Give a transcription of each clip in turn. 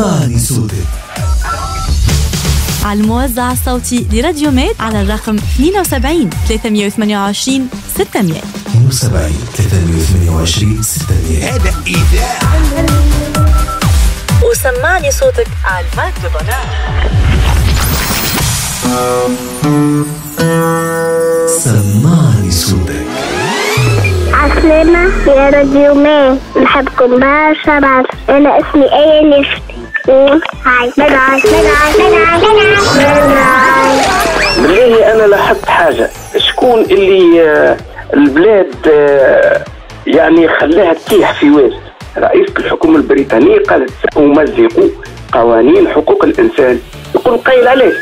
سمعني صوتك على الموزع الصوتي لراديو ميت على الرقم 72 328 600 72 328 600 هذا إيذاع وسمعني صوتك على المايك سمعني صوتك عسلامة يا راديو مان نحبكم برشا برشا أنا اسمي آية نفتي قول هاي باي باي باي باي بالله أنا لاحظت حاجة. شكون اللي آه، البلاد آه، يعني خلاها تطيح في واس رئيس الحكومة البريطانية قالت امزقوا قوانين حقوق الإنسان. يقول قايل علاش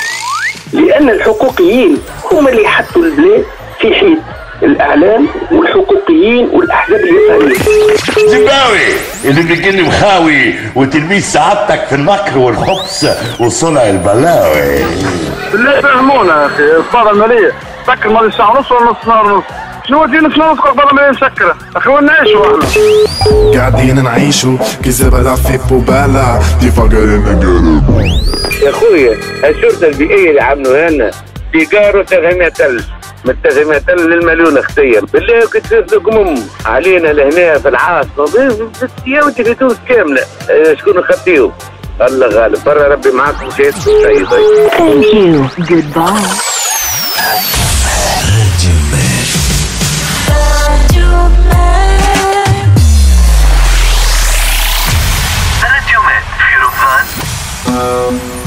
لأن الحقوقيين هم اللي حطوا البلاد في حيط. الإعلام والحكومة والحقوقيين والأحزاب اليساريه زيمباوي اللي بيجيني مخاوي وتلميذ سعادتك في المكر والخبز وصنع البلاوي. بالله فهمونا يا أخي الصاله الماليه سكر مالي ساعه ونص ولا نص نهار ونص؟ شنو دي نص نهار الصاله الماليه مسكره أخي وين نعيشوا إحنا؟ قاعدين نعيشوا كذبة في بوبالا. دي فقر النجارة يا أخويا الشرطة البيئية اللي عملوا لنا سيجاره 300 ألف. متهمة للمليون أختي بالله كنت لكم علينا لهنا في العاصمة. يا ودي في تونس كاملة. إيه، شكون خطيو الله غالب. برا ربي معاكم مشيت شيء طيب. ثانك يو جود باي Um...